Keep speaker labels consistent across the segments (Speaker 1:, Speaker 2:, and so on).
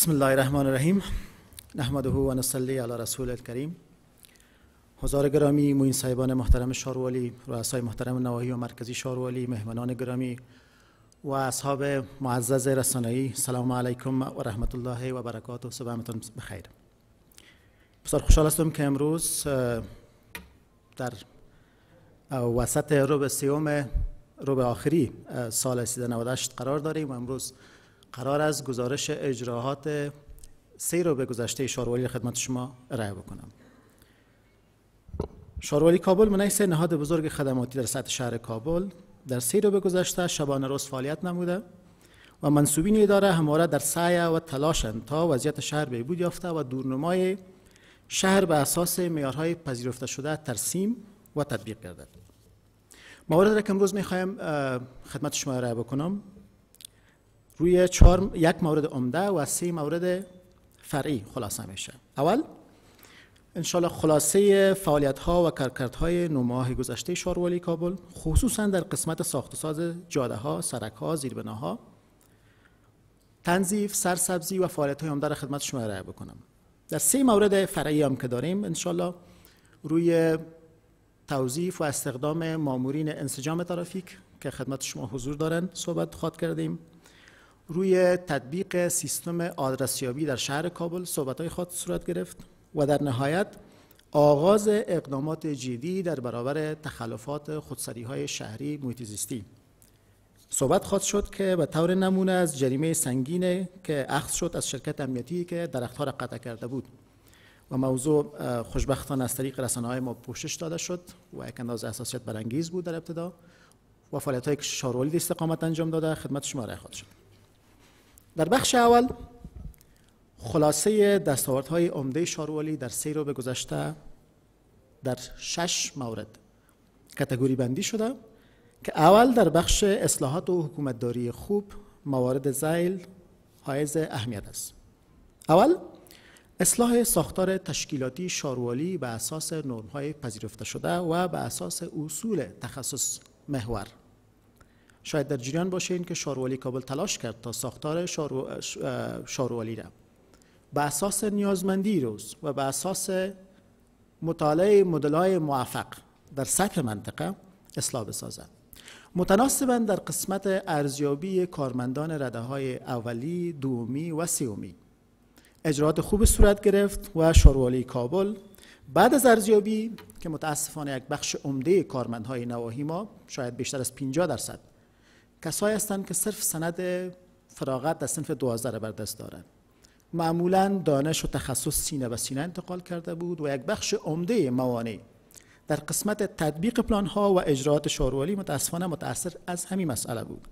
Speaker 1: بسم الله الرحمن الرحیم نحمده و نصلی علی رسول الکریم حضار گرامی موین صاحبان محترم شاروالی رؤسای محترم نواحی و مرکزی شاروالی مهمانان گرامی و اصحاب معزز رسانه‌ای سلام علیکم و رحمت الله و برکاته صبحتون بخیر بسیار خوشحال هستم که امروز در وسط ربع سیوم ربع آخری سال 1398 قرار داریم و امروز قرار است گزارش اجراهات سیر به گذشته شاروالی خدمت شما ارائه بکنم. شاروالی کابل منعکس نهاد بزرگ خدماتی در سطح شهر کابل در سیر به گذشته شبانه روز فعالیت نموده و منصوبین اداره همواره در سعی و تلاشند تا وضعیت شهر بهبود یافته و دورنمای شهر به اساس معیارهای پذیرفته شده ترسیم و تطبیق گردد. موارد را که امروز می‌خوایم خدمت شما ارائه بکنم. روی چهار یک مورد عمده و سه مورد فرعی خلاصه میشه. اول انشالله خلاصه فعالیت ها و کرکرت های نو ماه گذشته شاروالی کابل خصوصا در قسمت ساخت و ساز جاده ها سرک ها زیربناها تنظیف سرسبزی و فعالیت های عمده را خدمت شما ارائه بکنم. در سه مورد فرعی هم که داریم انشالله روی توظیف و استخدام مامورین انسجام ترافیک که خدمت شما حضور دارن صحبت خواد کردیم. روی تطبیق سیستم آدرسیابی در شهر کابل صحبت های خود صورت گرفت و در نهایت آغاز اقدامات جدی در برابر تخلفات خودسری های شهری محیط زیستی. صحبت خواهد شد که به طور نمونه از جریمه سنگینه که اخذ شد از شرکت امنیتی که درختها را قطع کرده بود و موضوع خوشبختانه از طریق رسانه های ما پوشش داده شد و یک اندازه اساسیت برانگیز بود در ابتدا و فعالیت های که استقامت انجام داده. خدمت شما را خواهد شد در بخش اول خلاصه دستاوردهای عمده شاروالی در سیر به گذشته در شش مورد کتگوری بندی شده که اول در بخش اصلاحات و حکومتداری خوب موارد زیل حائز اهمیت است. اول اصلاح ساختار تشکیلاتی شاروالی به اساس های پذیرفته شده و به اساس اصول تخصص محور. شاید در جریان باشین که شاروالی کابل تلاش کرد تا ساختار شارو... شاروالی را به اساس نیازمندی روز و به اساس مطالعه مدلای موفق در سطح منطقه اصلاح بسازد. متناسبا در قسمت ارزیابی کارمندان رده های اولی، دومی و سومی. اجرات خوب صورت گرفت و شاروالی کابل بعد از ارزیابی که متاسفانه یک بخش عمده کارمندهای نواحی ما شاید بیشتر از 50 درصد کسایی هستند که صرف سند فراغت در صنف 12 بر دست دارند. معمولا دانش و تخصص سینه به سینه انتقال کرده بود و یک بخش عمده موانع در قسمت تطبیق پلان ها و اجراعات شاروالی متاسفانه متاثر از همین مسئله بود.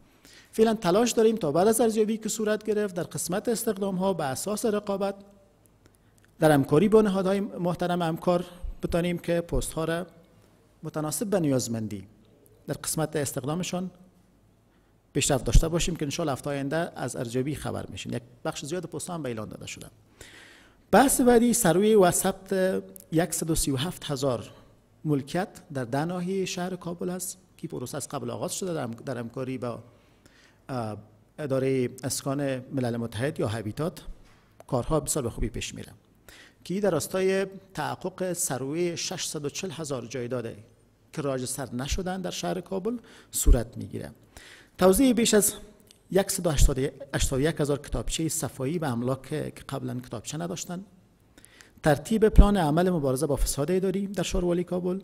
Speaker 1: فعلا تلاش داریم تا بعد از ارزیابی که صورت گرفت در قسمت استخدام ها به اساس رقابت در همکاری با نهادهای محترم همکار بتانیم که پست ها را متناسب به نیازمندی در قسمت استخدامشان پیشرفت داشته باشیم که انشاءالله هفته آینده از ارزیابی خبر میشین یک بخش زیاد پست هم به اعلان داده شده. بحث بعدی سروی و ثبت 137 هزار ملکیت در ده ناحیه شهر کابل است که پروسه از قبل آغاز شده در همکاری با اداره اسکان ملل متحد یا هبیتات کارها بسیار به خوبی پیش میره. که در راستای تحقق سروی 640 هزار جایداد که راج سر نشدن در شهر کابل صورت می‌گیره. توضیح بیش از 181 هزار کتابچه صفایی به املاک که قبلا کتابچه نداشتن. ترتیب پلان عمل مبارزه با فساد اداری در شاروالی کابل.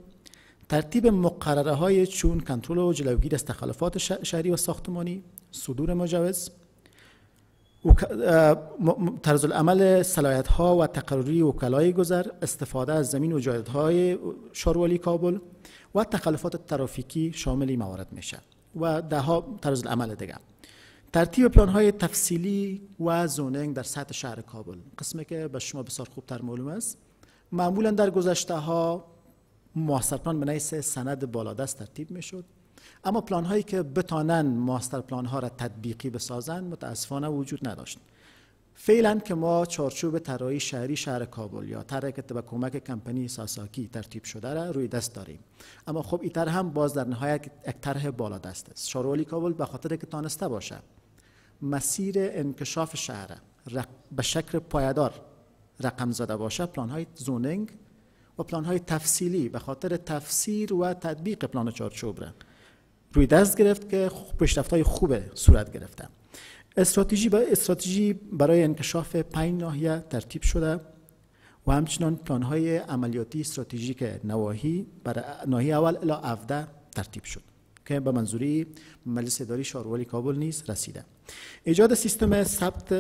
Speaker 1: ترتیب مقرره های چون کنترل و جلوگیری از تخلفات شهری و ساختمانی. صدور مجوز. طرز العمل صلاحیت ها و تقرری وکلای گذر استفاده از زمین و های شاروالی کابل و تخلفات ترافیکی شامل موارد میشه و ده ها طرز العمل دیگه ترتیب پلان های تفصیلی و زونینگ در سطح شهر کابل. قسمی که به شما بسیار خوبتر معلوم است. معمولا در گذشته ها ماستر پلان به سند بالادست ترتیب می‌شد. اما پلان هایی که بتانن ماستر پلان ها را تطبیقی بسازن متاسفانه وجود نداشت. فعلا که ما چارچوب طراحی شهری شهر کابل یا طرحی که به کمک کمپانی ساساکی ترتیب شده را روی دست داریم. اما خب این طرح هم باز در نهایت یک طرح بالا دست است. شاروالی کابل به خاطر که تانسته باشه مسیر انکشاف شهر به شکل پایدار رقم زده باشه پلان های زونینگ و پلان های تفصیلی به خاطر تفسیر و تطبیق پلان چارچوب را روی دست گرفت که پیشرفت های خوب صورت گرفته. استراتژی با استراتژی برای انکشاف پنج ناحیه ترتیب شده و همچنان پلان های عملیاتی استراتژیک نواحی برای ناحیه اول الی 17 ترتیب شد که به منظوری مجلس اداری شاروالی کابل نیز رسیده. ایجاد سیستم ثبت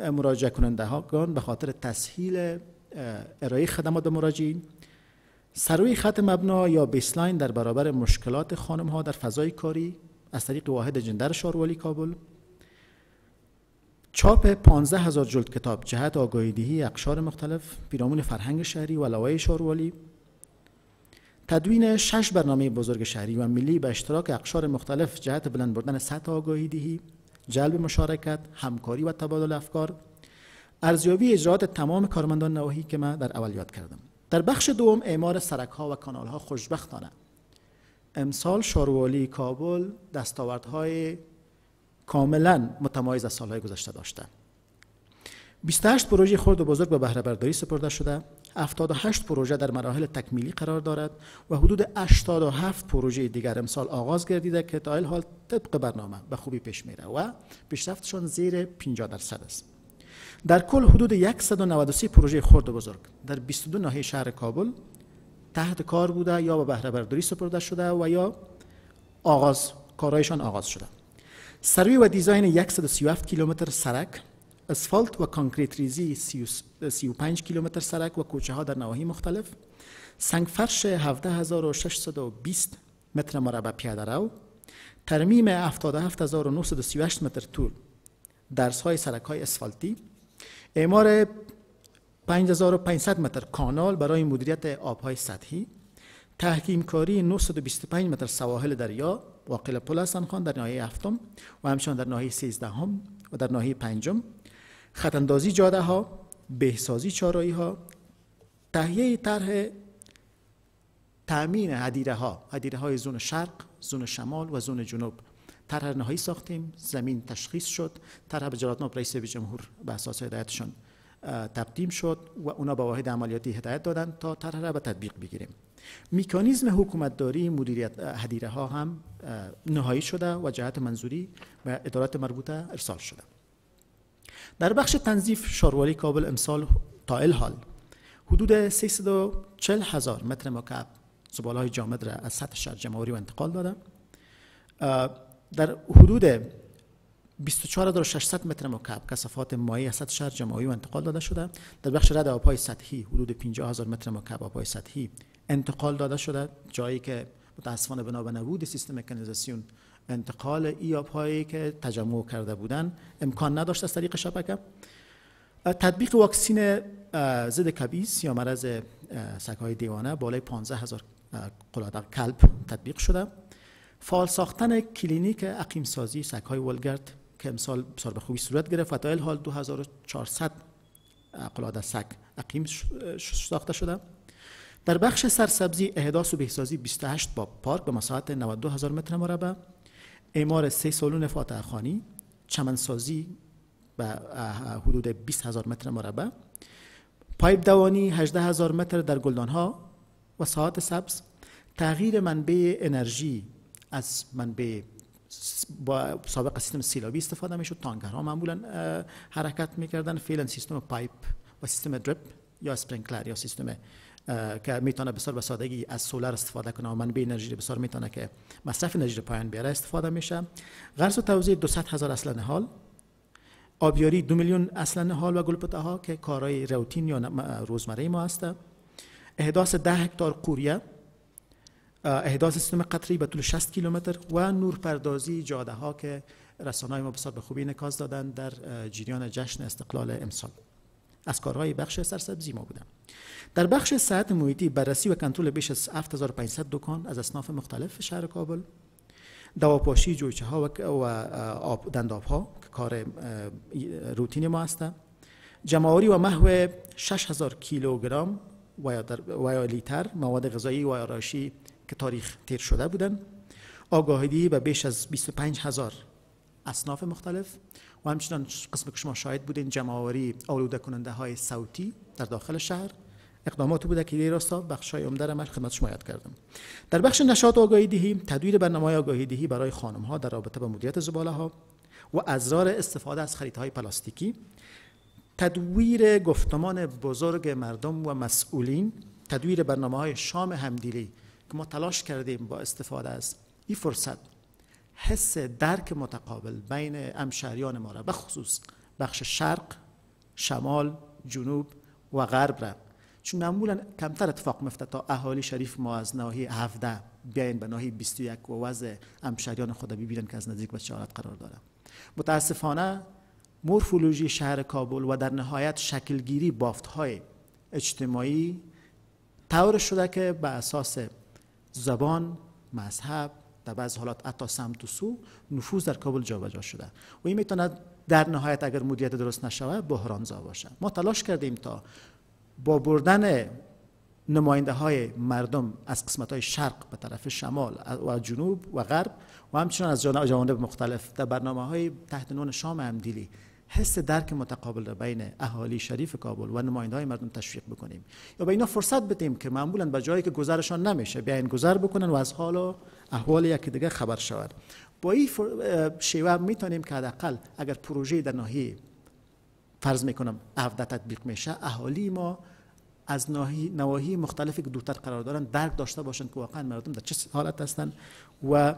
Speaker 1: مراجعه کننده هاگان به خاطر تسهیل ارائه خدمات مراجعین. سروی خط مبنا یا بیسلاین در برابر مشکلات خانم ها در فضای کاری از طریق واحد جندر شاروالی کابل. چاپ 15 هزار جلد کتاب جهت آگاهی دهی اقشار مختلف پیرامون فرهنگ شهری و لوای شاروالی تدوین شش برنامه بزرگ شهری و ملی به اشتراک اقشار مختلف جهت بلند بردن سطح آگاهی دهی جلب مشارکت همکاری و تبادل افکار. ارزیابی اجرات تمام کارمندان نواحی که من در اول یاد کردم. در بخش دوم اعمار سرک ها و کانال ها خوشبختانه. امسال شاروالی کابل دستاوردهای کاملا متمایز از سالهای گذشته داشته 28 پروژه خرد و بزرگ به بهره برداری سپرده شده. 78 پروژه در مراحل تکمیلی قرار دارد و حدود 87 پروژه دیگر امسال آغاز گردیده که تا حال طبق برنامه به خوبی پیش میره و پیشرفتشان زیر 50 درصد است. در کل حدود 193 پروژه خرد و بزرگ در 22 ناحیه شهر کابل تحت کار بوده یا به بهره برداری سپرده شده و یا آغاز کارهایشان آغاز شده. سروی و دیزاین 137 کیلومتر سرک اسفالت و کانکریت ریزی 35 کیلومتر سرک و کوچه ها در نواحی مختلف سنگ فرش 17620 متر مربع پیاده رو ترمیم 77938 متر طول درزهای سرک های اسفالتی اعمار 5500 متر کانال برای مدیریت آبهای سطحی تحکیم کاری 925 متر سواحل دریا واقع پل خان در ناحیه هفتم و همچنان در ناحیه سیزدهم و در ناحیه پنجم. خطاندازی جاده ها بهسازی چارایی ها تهیه طرح تأمین هدیره ها هدیره های زون شرق زون شمال و زون جنوب. طرح نهایی ساختیم زمین تشخیص شد طرح به جلالتناب رئیس جمهور به اساس هدایتشان. تقدیم شد و اونا با واحد عملیاتی هدایت دادن تا طرح را به تطبیق بگیریم. میکانیزم حکومتداری مدیریت هدیره ها هم نهایی شده و جهت منظوری به ادارات مربوطه ارسال شده. در بخش تنظیف شاروالی کابل امسال تا حال حدود 340 هزار متر مکعب زباله های جامد را از سطح شهر جمهوری و انتقال داده. در حدود 24600 متر مکعب کثافات مایع از سطح شهر جمعی و انتقال داده شده. در بخش رد آبهای سطحی حدود 50000 متر مکعب آبهای سطحی انتقال داده شده. جایی که متاسفانه بنا به نبود سیستم کنیزاسیون انتقال ای آبهایی که تجمع کرده بودن امکان نداشت از طریق شبکه. تطبیق واکسین ضد کبیس یا مرض سگهای دیوانه بالای 15 هزار قلاده کلب تطبیق شده. فعال ساختن کلینیک عقیم سازی سگهای ولگرد که امسال بسیار به خوبی صورت گرفت. و تا حال 2400 قلاده سگ عقیم ساخته شده. در بخش سرسبزی احداث و بهسازی 28 باب پارک به مساحت 92 هزار متر مربع. اعمار سه سالون فاتحه خوانی. چمنسازی به حدود 20 هزار متر مربع. پایپ دوانی 18 هزار متر در گلدان ها و ساحات سبز. تغییر منبع انرژی از منبع با سابق سیستم سیلابی استفاده می‌شد. تانکرها معمولا حرکت می‌کردن. فعلا سیستم pipe و سیستم drip یا sprinkler یا سیستم که می‌تونه بسیار به سادگی از solar استفاده کنه و منبع انرژی بسیار می‌تونه که مصرف انرژی پایین بیاره استفاده میشه. غرس و توزیع 200 هزار اصل نهال آبیاری دو میلیون اصل نهال و گل‌بته ها که کارهای روتین یا روزمره ما هسته احداث ده هکتار قوریه. احداث سیستم قطری به طول 60 کیلومتر و نورپردازی جاده ها که رسانه ما بسیار به خوبی نکاز دادن در جریان جشن استقلال امسال. از کارهای بخش سرسبزی ما بودن در بخش صحت محیطی بررسی و کنترل بیش از 7500 دکان از اصناف مختلف شهر کابل دواپاشی جویچه ها و آب دنداب ها که کار روتین ما هست جمعوری و محو 6000 کیلوگرم و یا لیتر مواد غذایی و آرایشی که تاریخ تیر شده بودند آگاهی به بیش از 25 هزار اصناف مختلف و همچنان قسم که شما شاهد بودین جمعآوری آلوده کننده های صوتی در داخل شهر. اقدامات بوده که راستا بخش های عمده را خدمت شما یاد کردم. در بخش نشاط آگاهی دهی تدویر برنامه آگاهی دهی برای خانم ها در رابطه با مدیریت زباله ها و ازرار استفاده از خریدهای پلاستیکی. تدویر گفتمان بزرگ مردم و مسئولین. تدویر برنامه های شام همدیلی که ما تلاش کردیم با استفاده از این فرصت حس درک متقابل بین امشهریان ما را به خصوص بخش شرق شمال جنوب و غرب را. چون معمولا کمتر اتفاق میفته تا اهالی شریف ما از ناحیه 17 بیاین به ناحیه 21 و وضع امشهریان خود ببینن که از نزدیک به چهارت قرار داره متاسفانه مورفولوژی شهر کابل و در نهایت شکلگیری بافت های اجتماعی طور شده که به اساس زبان مذهب در بعض حالات حتی سمت و سو نفوذ در کابل جابجا شده. و این می‌تونه در نهایت اگر مدیریت درست نشوه بحرانزا باشه ما تلاش کردیم تا با بردن نماینده های مردم از قسمت های شرق به طرف شمال و جنوب و غرب و همچنان از جوانب مختلف در برنامه های تحت نون شام همدیلی حس درک متقابل را بین اهالی شریف کابل و نماینده های مردم تشویق بکنیم. یا به اینا فرصت بدیم که معمولا به جایی که گذرشان نمیشه بیاین گذر بکنن و از حال و احوال یکی دیگه خبر شود. با این شیوه می‌تونیم که حداقل اگر پروژه در ناحیه فرض می‌کنم 17 تطبیق میشه اهالی ما از نواحی مختلفی که دورتر قرار دارن درک داشته باشند که واقعا مردم در چه حالت هستند و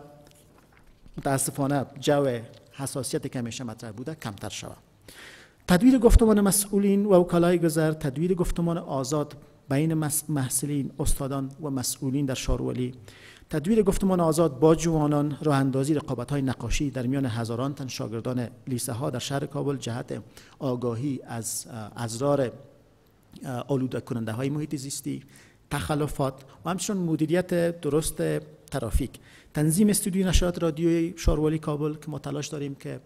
Speaker 1: متاسفانه جو حساسیت که همیشه مطرح بوده کمتر شود. تدویر گفتمان مسئولین و وکلای گذر تدویر گفتمان آزاد بین محصلین استادان و مسئولین در شاروالی تدویر گفتمان آزاد با جوانان راه اندازی رقابت های نقاشی در میان هزاران تن شاگردان لیسه ها در شهر کابل جهت آگاهی از ازرار آلوده کننده های محیط زیستی تخلفات و همچنین مدیریت درست ترافیک. تنظیم استودیوی نشرات رادیوی شاروالی کابل که ما تلاش داریم که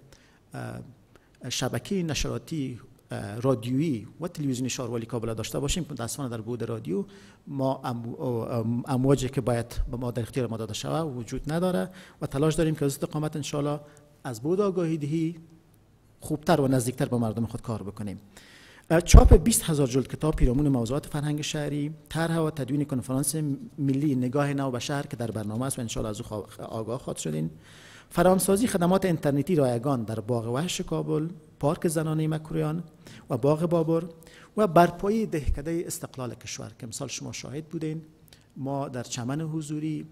Speaker 1: شبکه نشراتی رادیویی و تلویزیونی شاروالی کابل داشته باشیم. متاسفانه در بود رادیو ما امواجی که باید به ما در اختیار ما داده شود وجود نداره و تلاش داریم که از استقامت انشالله از بود آگاهی دهی خوبتر و نزدیکتر به مردم خود کار بکنیم. چاپ 20 هزار جلد کتاب پیرامون موضوعات فرهنگ شهری طرح و تدوین کنفرانس ملی نگاه نو به شهر که در برنامه است و انشالله از او آگاه خواهد شدین. فرامسازی خدمات اینترنتی رایگان در باغ وحش کابل پارک زنانه مکرویان و باغ بابر و برپایی دهکده استقلال کشور که مثال شما شاهد بودین. ما در چمن حضوری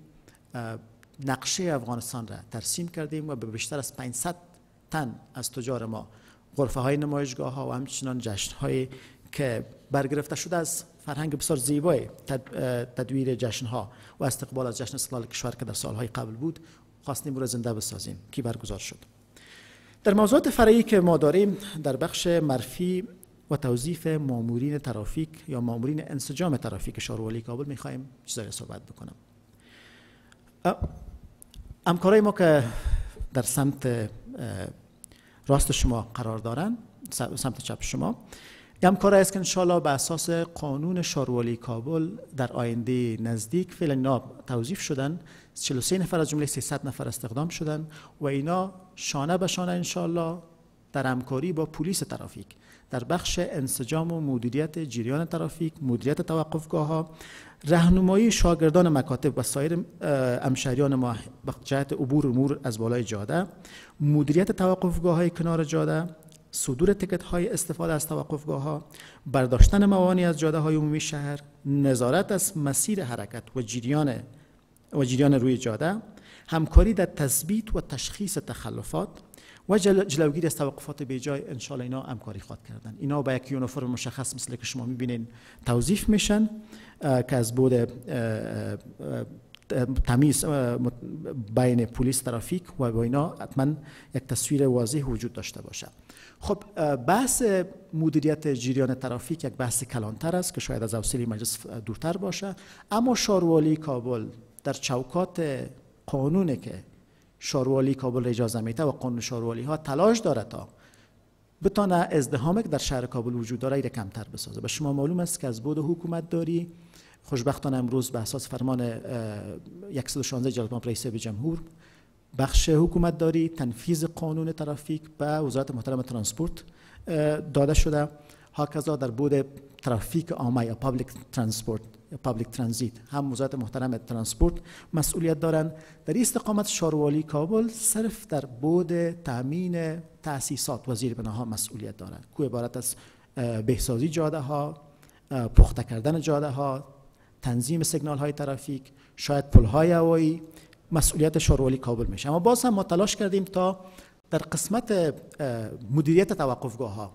Speaker 1: نقشه افغانستان را ترسیم کردیم و به بیشتر از 500 تن از تجار ما غرفه های نمایشگاه ها و همچنان جشن های که برگرفته شده از فرهنگ بسیار زیبای تدویر جشن ها و استقبال از جشن استقلال کشور که در سالهای قبل بود خواستیم رو زنده بسازیم. کی برگزار شد؟ در موضوعات فرعی که ما داریم در بخش مرفی و توظیف مامورین ترافیک یا مامورین انسجام ترافیک شاروالی کابل می‌خوایم چیزایی صحبت بکنم. همکارای ما که در سمت راست شما قرار دارن سمت چپ شما هم کار است که انشالله به اساس قانون شاروالی کابل در آینده نزدیک فعلا اینا توضیف شدن. 43 نفر از جمله 300 نفر استخدام شدن و اینا شانه به شانه انشالله در همکاری با پلیس ترافیک در بخش انسجام و مدیریت جریان ترافیک مدیریت توقفگاه ها راهنمایی شاگردان مکاتب و سایر امشهریان ما جهت عبور امور از بالای جاده مدیریت توقفگاه های کنار جاده صدور تکت های استفاده از توقفگاه ها برداشتن موانی از جاده های عمومی شهر نظارت از مسیر حرکت و جریان و جریان روی جاده همکاری در تثبیت و تشخیص تخلفات و جلوگیری از توقفات به جای انشالله اینا همکاری خواهد کردن. اینا با یک یونیفرم مشخص مثل که شما می‌بینین توضیف میشن که از بود تمیز بین پلیس ترافیک و با اینا حتما یک تصویر واضح وجود داشته باشه. خب بحث مدیریت جریان ترافیک یک بحث کلانتر است که شاید از اوسیلی مجلس دورتر باشه. اما شاروالی کابل در چوکات قانونه که شاروالی کابل اجازه میده و قانون شاروالی ها تلاش داره تا بتانه ازدحامی که در شهر کابل وجود داره ایره کمتر بسازه. به شما معلوم است که از بعد حکومت داری. خوشبختانه امروز به اساس فرمان 116 جلالتمآب رئیس جمهور بخش حکومت داری. تنفیذ قانون ترافیک به وزارت محترم ترانسپورت داده شده. هکذا در بعد ترافیک عامه یا public transport public transit هم وزارت محترم ترانسپورت مسئولیت دارند. در این استقامت شاروالی کابل صرف در بعد تامین تاسیسات و زیربناها مسئولیت دارند. که عبارت از بهسازی جاده ها پخته کردن جاده ها تنظیم سیگنال های ترافیک شاید پل های هوایی مسئولیت شاروالی کابل میشه. اما باز هم ما تلاش کردیم تا در قسمت مدیریت توقفگاه ها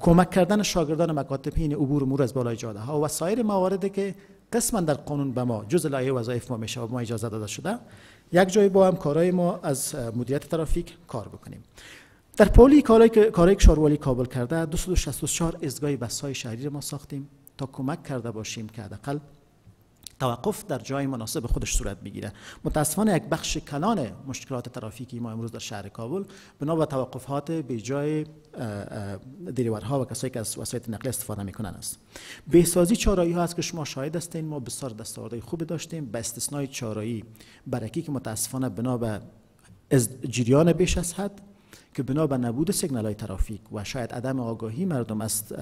Speaker 1: کمک کردن شاگردان مکاتب این عبور امور از بالای جاده ها و سایر مواردی که قسما در قانون به ما جز لایحه وظایف ما میشه و ما اجازه داده شده یک جای با هم کارهای ما از مدیریت ترافیک کار بکنیم. در پولی کارهایی که کارهای شاروالی کابل کرده 264 ازگاه بسای شهری ما ساختیم تا کمک کرده باشیم که حداقل توقف در جای مناسب خودش صورت بگیره. متاسفانه یک بخش کلان مشکلات ترافیکی ما امروز در شهر کابل بنا به توقفات به جای دیریورها و کسایی که از وسایل نقلیه استفاده می‌کنن است. بهسازی چارایی ها است که شما شاهد هستین ما بسیار دستاوردهای خوبی داشتیم. به استثنای چارایی برکی که متاسفانه بنا به جریان بیش از حد که بنا به نبود سیگنال های ترافیک و شاید عدم آگاهی مردم از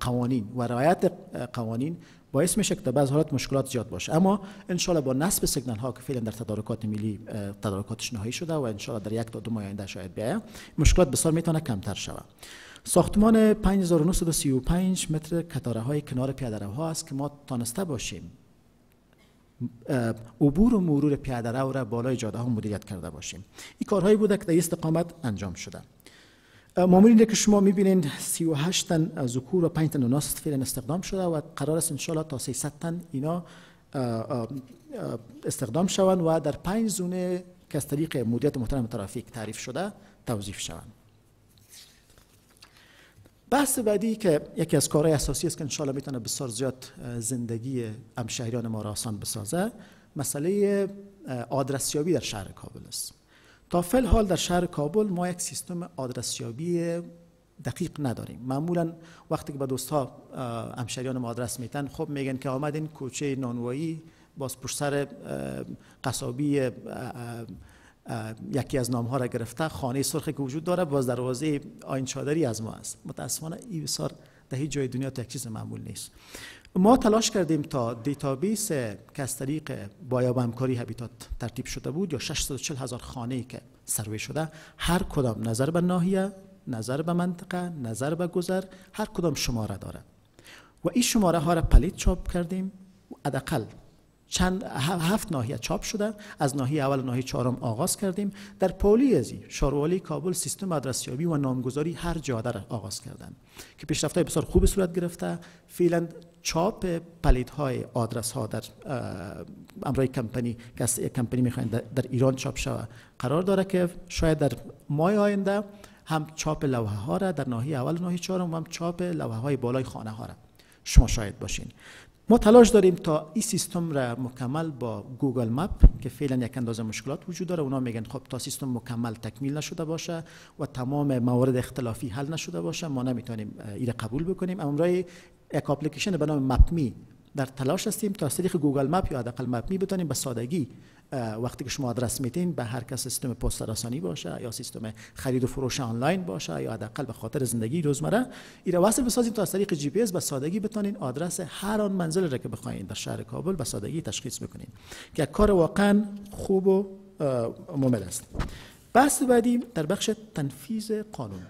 Speaker 1: قوانین و رعایت قوانین باعث میشه که بعض حالات مشکلات زیاد باشه. اما ان با نصب سیگنال ها که فعلا در تدارکات ملی تدارکاتش نهایی شده و ان در یک تا دو ماه آینده شاید بیاید مشکلات بسیار می‌تونه کمتر شود. ساختمان 5935 متر کتاره های کنار پیاده ها است که ما تانسته باشیم. عبور و مرور پیاده را بالای جاده ها مدیریت کرده باشیم. این کارهایی بوده که در استقامت انجام شده. مامورین که شما می‌بینید 38 تن ذکور و 5 تن اناث فعلا استخدام شده و قرار است انشالله تا 300 تن اینا استخدام شوند و در پنج زونه که از طریق مدیریت محترم ترافیک تعریف شده توظیف شوند بحث بعدی که یکی از کارهای اساسی است که انشالله می‌تونه بسیار زیاد زندگی همشهریان ما را آسان بسازه مسئله آدرسیابی در شهر کابل است تا فل حال در شهر کابل ما یک سیستم آدرسیابی دقیق نداریم. معمولا وقتی که به دوست ها همشریان ما آدرس میتن خب میگن که آمدین کوچه نانوایی باز پشت سر قصابی یکی از نام ها را گرفته خانه سرخی که وجود داره باز دروازه آین چادری از ما است. متاسفانه این بسیار در هیچ جای دنیا چیز معمول نیست. ما تلاش کردیم تا database که از طریق بایا و همکاری Habitat ترتیب شده بود یا 640 هزار خانه که سروی شده هر کدام نظر به ناحیه نظر به منطقه نظر به گذر هر کدام شماره داره. و این شماره ها را plate چاپ کردیم حداقل چند هفت ناحیه چاپ شده. از ناحیه اول ناحیه چهارم آغاز کردیم. در پهلوی ازی شاروالی کابل سیستم آدرسیابی و نامگذاری هر جاده را آغاز کردن. که پیشرفت بسیار خوب صورت گرفته. فعلا چاپ plate های آدرس ها در امرای کمپانی که از کمپانی می‌خواین در ایران چاپ شود قرار داره که شاید در ماه آینده هم چاپ لوحه ها را در ناحیه اول و ناحیه چهارم و هم چاپ لوحه های بالای خانه ها را شما شاید باشین. ما تلاش داریم تا این سیستم را مکمل با Google Map که فعلا یک اندازه مشکلات وجود داره اونا میگن خب تا سیستم مکمل تکمیل نشده باشه و تمام موارد اختلافی حل نشده باشه ما نمی‌تونیم این قبول بکنیم. امرای یک اپلیکیشن به نام Maps.me در تلاش هستیم تا از Google Map یا حداقل Maps.me بتونیم به سادگی وقتی که شما آدرس میتین به هر کس سیستم پست رسانی باشه یا سیستم خرید و فروش آنلاین باشه یا حداقل به خاطر زندگی روزمره این وصل بسازیم تا از طریق جی پی اس به سادگی بتونین آدرس هر آن منزل را که بخواین در شهر کابل به سادگی تشخیص بکنین که کار واقعا خوب و ممل است. بحث بعدی در بخش تنفیذ قانون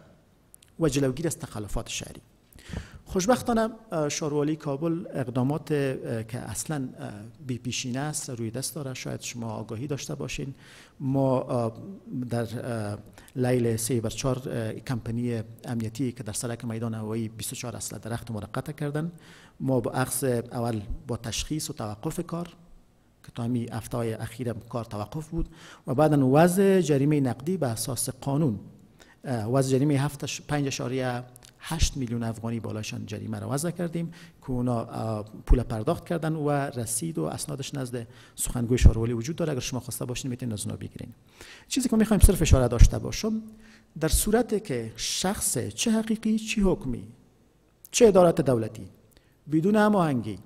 Speaker 1: و جلوگیری از تخلفات شهری. خوشبختانه شاروالی کابل اقدامات که اصلا بی پیشینه است روی دست داره. شاید شما آگاهی داشته باشین. ما در لیل سی بر چار کمپنی امنیتی که در سرک میدان هوایی 24 اصل درخت ما قطع کردن. ما با اخذ اول با تشخیص و توقف کار که تا همی افتای اخیر کار توقف بود. و بعدا وضع جریمه نقدی به اساس قانون. وضع جریمه 5 8 میلیون افغانی بالاشان جریمه را وضع کردیم که اونا پول پرداخت کردن و رسید و اسنادش نزد سخنگوی شاروالی وجود داره. اگر شما خواسته باشین می‌تونید از اونا بگیرین. چیزی که می‌خوایم صرف اشاره داشته باشم در صورت که شخص چه حقیقی چه حکمی چه ادارت دولتی بدون هماهنگی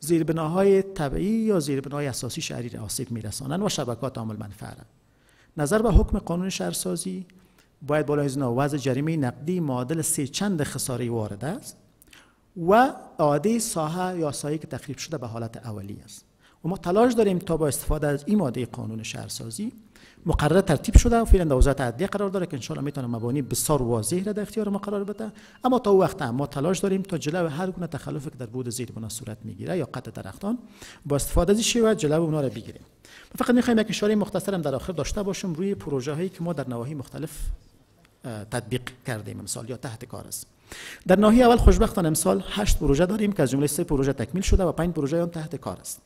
Speaker 1: زیربناهای طبیعی یا زیربناهای اساسی شهری آسیب میرسانند و شبکات عامل منفعه. نظر به حکم قانون شهرسازی باید بالای از وضع جریمه نقدی معادل سه چند خساره وارد است و عاده ساحه یا سایه که تخریب شده به حالت اولی است. و ما تلاش داریم تا با استفاده از این ماده قانون شهرسازی مقرر ترتیب شده و فعلا در وزارت عدلیه قرار داره که انشالله می‌تونه مبانی بسیار واضح را در اختیار ما قرار بده. اما تا وقت هم ما تلاش داریم تا جلو هر گونه تخلفی که در بود زیر بنا صورت می‌گیره یا قطع درختان با استفاده از شیوه جلو اونا را بگیریم. فقط می‌خوایم یک اشاره مختصرم در آخر داشته باشم روی پروژه هایی که ما در نواحی مختلف تطبیق کردیم امسال یا تحت کار است. در ناحیه اول خوشبختانه امسال هشت پروژه داریم که از جمله سه پروژه تکمیل شده و پنج پروژه آن تحت کار است.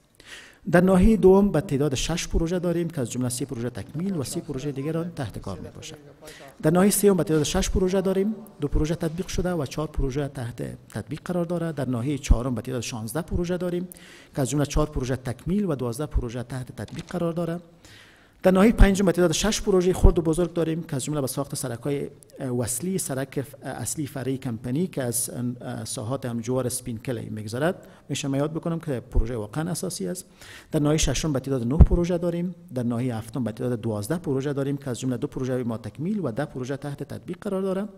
Speaker 1: در ناحیه دوم به تعداد شش پروژه داریم که از جمله سی پروژه تکمیل و سی پروژه دیگر آن تحت کار می باشد در ناحیه سوم به تعداد شش پروژه داریم. دو پروژه تطبیق شده و چهار پروژه تحت تطبیق قرار دارد. در ناحیه چهارم به تعداد 16 پروژه داریم که از جمله چهار پروژه تکمیل و 12 پروژه تحت تطبیق قرار دارد. در ناحیه پنجم تعداد شش پروژه خرد و بزرگ داریم که از جمله به ساخت سرک های وصلی سرک اصلی فرعی کمپنی که از ساحات همجوار سپین کلی میگذرد. میشه یاد بکنم که پروژه واقعا اساسی است. در ناحیه ششم به تعداد 9 پروژه داریم. در ناحیه هفتم به تعداد 12 پروژه داریم که از جمله دو پروژه ما تکمیل و ده پروژه تحت تطبیق قرار دارد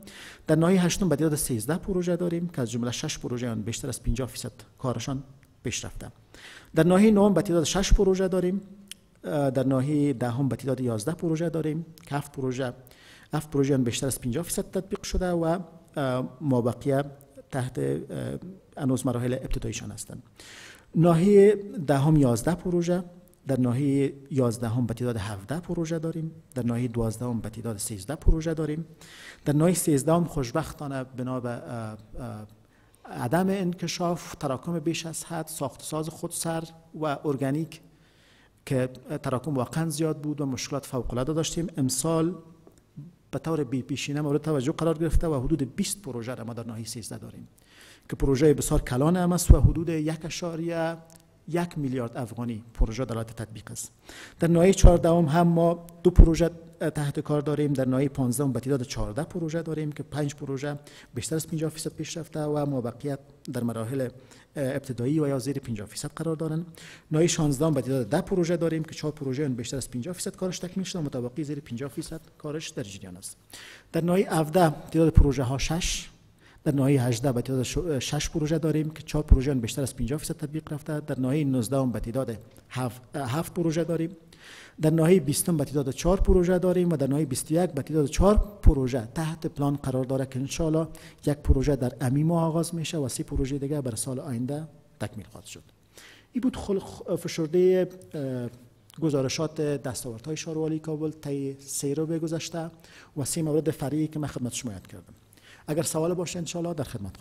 Speaker 1: در ناحیه هشتم به تعداد 13 پروژه داریم که از جمله 6 پروژه آن بیشتر از 50 درصد کارشان پیش رفته در ناحیه نهم به تعداد 6 پروژه داریم. در ناحیه دهم به تعداد 11 پروژه داریم که هفت پروژه هفت پروژه بیشتر از 50 فیصد تطبیق شده و مابقیه تحت انوز مراحل ابتداییشان هستند. ناحیه دهم 11 پروژه در ناحیه 11 هم به تعداد 17 پروژه داریم در ناحیه 12 هم به تعداد 13 پروژه داریم. در ناحیه 13 هم خوشبختانه بنا به عدم انکشاف تراکم بیش از حد ساخت ساز خودسر و ارگانیک که تراکم واقعا زیاد بود و مشکلات فوق العاده داشتیم. امسال به طور بی پیشینه مورد توجه قرار گرفته و حدود 20 پروژه را ما در ناحیه 13 داریم که پروژه بسیار کلان هم است و حدود یک اشاریه یک میلیارد افغانی پروژه در حالت تطبیق است. در ناحیه 14 هم ما دو پروژه تحت کار داریم. در ناحیه 15 به تعداد 14 پروژه داریم که 5 پروژه بیشتر از 50 درصد پیش رفته و موقعیت در مراحل ابتدایی و یا زیر 50 درصد قرار دارن. ناحیه 16 به تعداد 10 پروژه داریم که 4 پروژه بیشتر از 50 درصد کارش تکمیل شده مطابقی زیر 50 درصد کارش در جریان است. در ناحیه 17 تعداد پروژه ها 6 در ناحیه 18 به تعداد 6 پروژه داریم که 4 پروژه بیشتر از 50 درصد تطبیق رفته. در ناحیه 19 به تعداد 7 پروژه داریم در ناحیه 20 به تعداد 4 پروژه داریم و در ناحیه 21 به تعداد 4 پروژه تحت پلان قرار داره که انشالله یک پروژه در امی ماه آغاز میشه و سی پروژه دیگه بر سال آینده تکمیل خواهد شد. این بود فشرده گزارشات دستاوردهای شاروالی کابل طی سه رو گذشته و سه مورد فرعی که من خدمت شما یاد کردم. اگر سوال باشه انشالله در خدمت